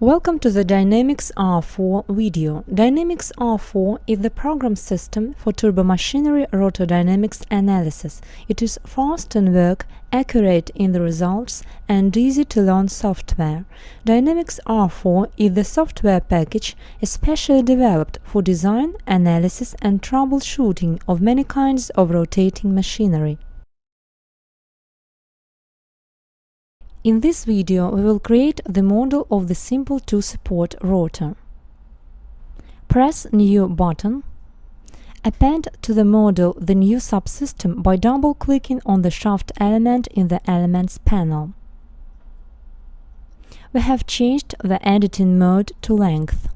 Welcome to the Dynamics R4 video. Dynamics R4 is the program system for turbomachinery rotordynamics analysis. It is fast in work, accurate in the results, and easy to learn software. Dynamics R4 is the software package especially developed for design, analysis, and troubleshooting of many kinds of rotating machinery. In this video we will create the model of the Simple 2 support rotor. Press New button. Append to the model the new subsystem by double-clicking on the shaft element in the Elements panel. We have changed the editing mode to length.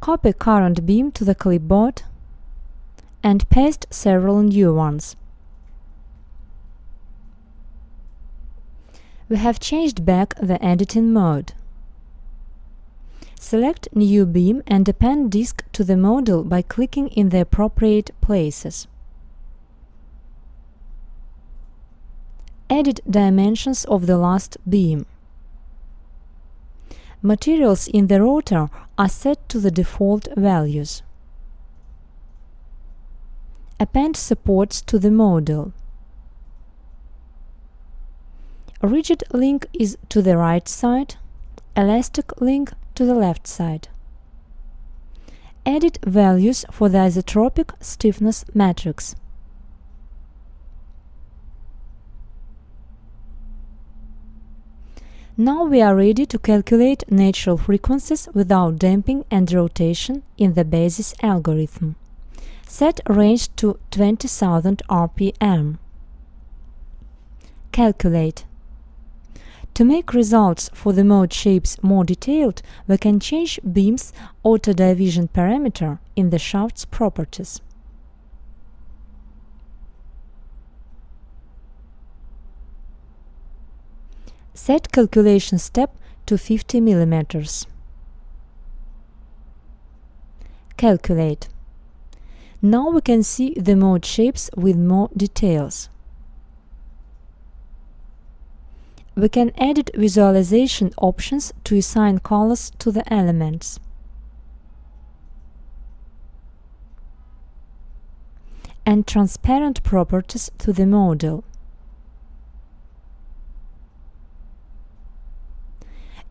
Copy current beam to the clipboard and paste several new ones. We have changed back the editing mode. Select New Beam and append disk to the model by clicking in the appropriate places. Edit dimensions of the last beam. Materials in the rotor are set to the default values. Append supports to the model. Rigid link is to the right side, elastic link to the left side. Edit values for the isotropic stiffness matrix. Now we are ready to calculate natural frequencies without damping and rotation in the basis algorithm. Set range to 20,000 rpm. Calculate to make results for the mode shapes more detailed, we can change beam's auto-division parameter in the shaft's properties. Set calculation step to 50 mm. Calculate. Now we can see the mode shapes with more details. We can edit visualization options to assign colors to the elements. and transparent properties to the model.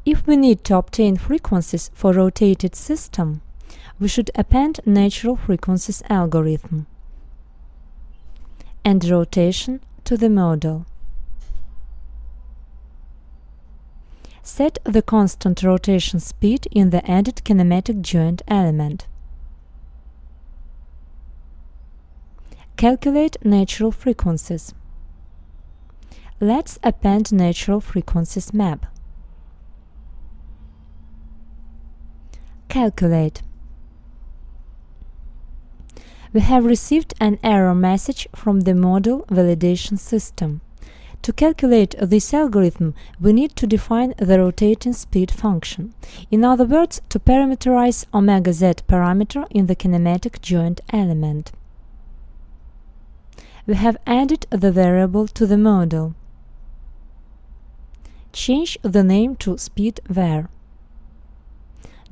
If we need to obtain frequencies for rotated system, we should append natural frequencies algorithm and rotation to the model. Set the constant rotation speed in the added kinematic joint element. Calculate natural frequencies. Let's append natural frequencies map. Calculate. We have received an error message from the model validation system. To calculate this algorithm, we need to define the rotating speed function. In other words, to parameterize omega z parameter in the kinematic joint element. We have added the variable to the model. Change the name to speed var.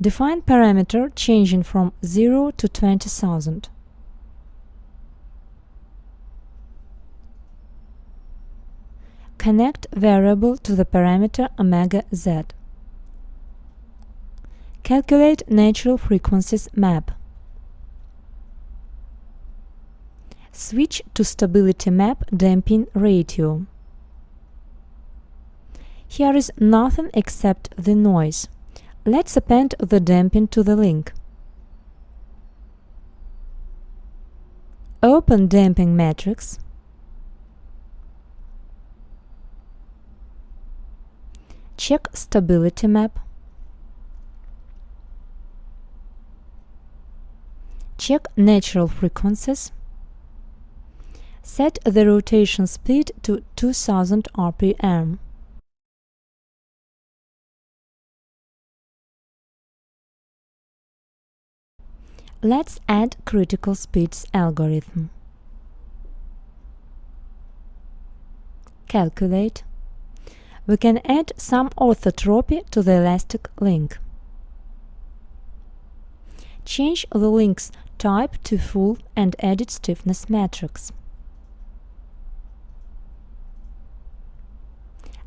Define parameter changing from 0 to 20,000. Connect variable to the parameter omega z. Calculate natural frequencies map. Switch to stability map damping ratio. Here is nothing except the noise. Let's append the damping to the link. Open damping matrix. Check stability map. Check natural frequencies. Set the rotation speed to 2000 rpm. Let's add critical speeds algorithm. Calculate we can add some orthotropy to the elastic link. Change the link's type to full and edit stiffness matrix.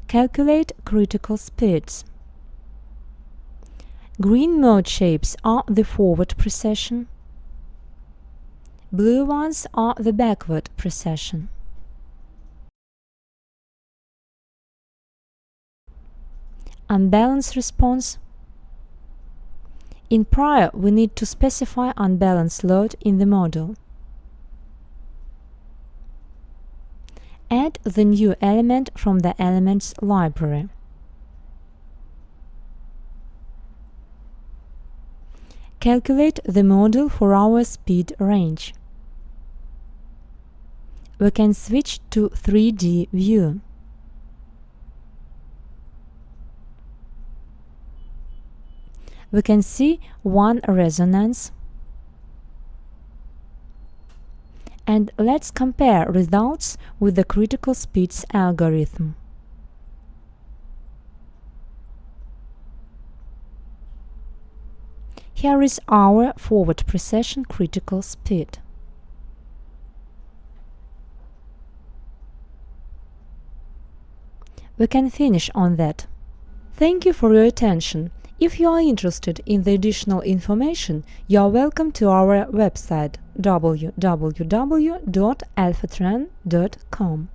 Calculate critical speeds. Green mode shapes are the forward precession. Blue ones are the backward precession. Unbalanced response In prior, we need to specify unbalanced load in the model. Add the new element from the elements library. Calculate the model for our speed range. We can switch to 3D view. We can see one resonance and let's compare results with the critical speeds algorithm. Here is our forward precession critical speed. We can finish on that. Thank you for your attention. If you are interested in the additional information, you are welcome to our website www.alfatran.com.